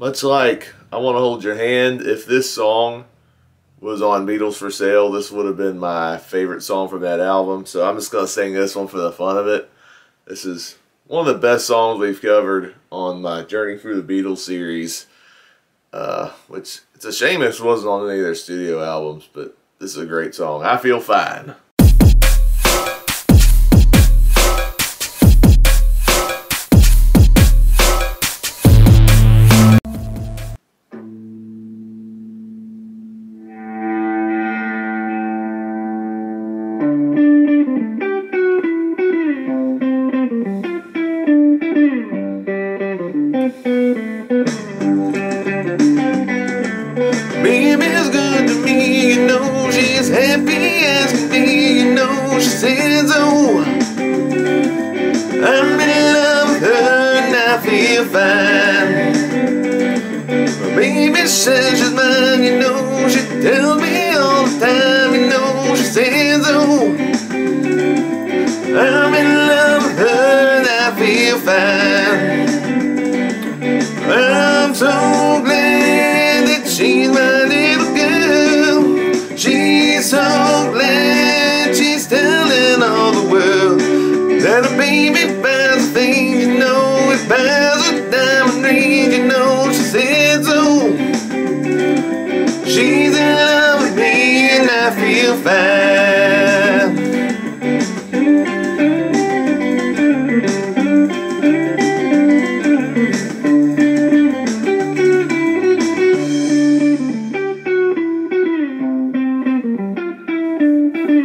Much like I Want to Hold Your Hand, if this song was on Beatles for Sale, this would have been my favorite song from that album. So I'm just going to sing this one for the fun of it. This is one of the best songs we've covered on my Journey Through the Beatles series. Uh, which it's a shame this wasn't on any of their studio albums, but this is a great song. I feel fine. Baby's good to me, you know she's happy as can be, you know she says oh I'm in love with her and I feel fine. Baby says she's mine, Fine I'm so glad that she's my little girl. She's so glad she's telling all the world that a baby buys a thing, you know, it buys a diamond ring, you know, she said so. She's in love with me and I feel fine. Baby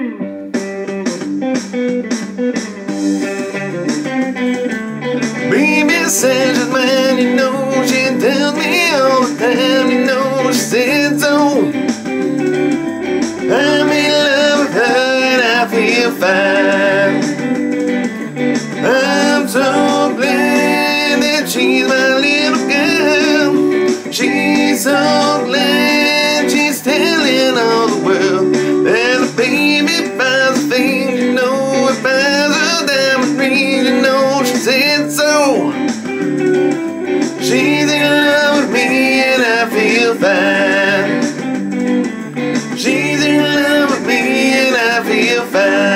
says she's mine, you know She tells me all the time, you know She said so. I'm in love with her and I feel fine. I'm so glad that she's my little girl. She's so glad She's in love with me and I feel fine